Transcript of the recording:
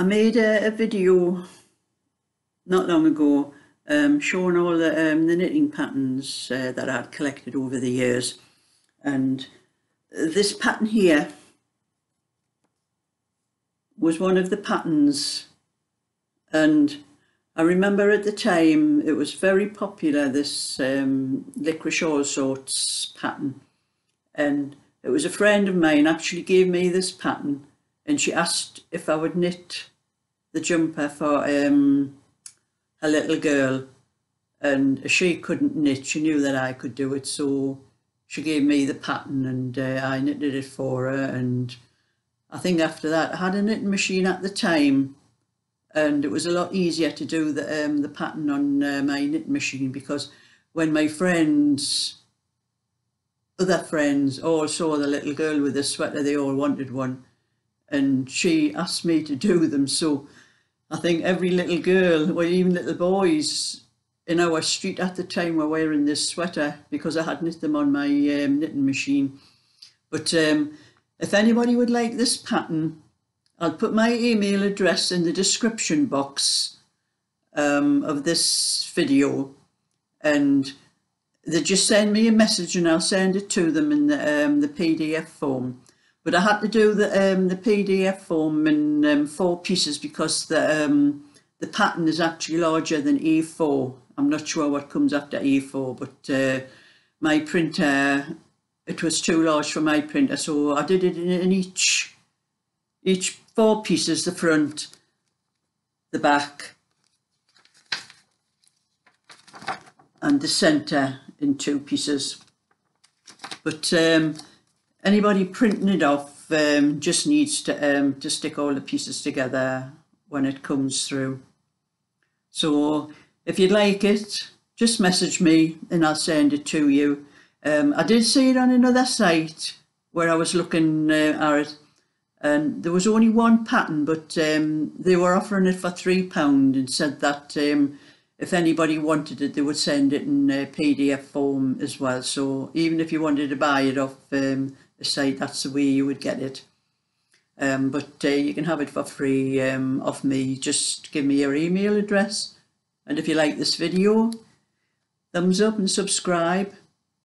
I made a, a video not long ago um, showing all the, um, the knitting patterns uh, that I'd collected over the years. And this pattern here was one of the patterns. And I remember at the time it was very popular this um, licorice Allsorts pattern. And it was a friend of mine actually gave me this pattern and she asked if I would knit the jumper for um, a little girl and she couldn't knit. She knew that I could do it so she gave me the pattern and uh, I knitted it for her and I think after that I had a knitting machine at the time and it was a lot easier to do the um, the pattern on uh, my knitting machine because when my friends other friends all saw the little girl with the sweater they all wanted one and she asked me to do them. So I think every little girl or even little boys in our street at the time were wearing this sweater because I had knit them on my um, knitting machine. But um, if anybody would like this pattern I'll put my email address in the description box um, of this video. And they just send me a message and I'll send it to them in the, um, the PDF form. But I had to do the, um, the PDF form in um, four pieces because the, um, the pattern is actually larger than A4. I'm not sure what comes after A4, but uh, my printer, it was too large for my printer, so I did it in, in each each four pieces, the front, the back and the centre in two pieces. But um, anybody printing it off um, just needs to, um, to stick all the pieces together when it comes through. So if you'd like it, just message me and I'll send it to you. Um, I did see it on another site where I was looking uh, at it and there was only one pattern but um, they were offering it for three pound and said that um, if anybody wanted it they would send it in PDF form as well so even if you wanted to buy it off um, site that's the way you would get it. Um, but uh, you can have it for free um, off me. Just give me your email address and if you like this video thumbs up and subscribe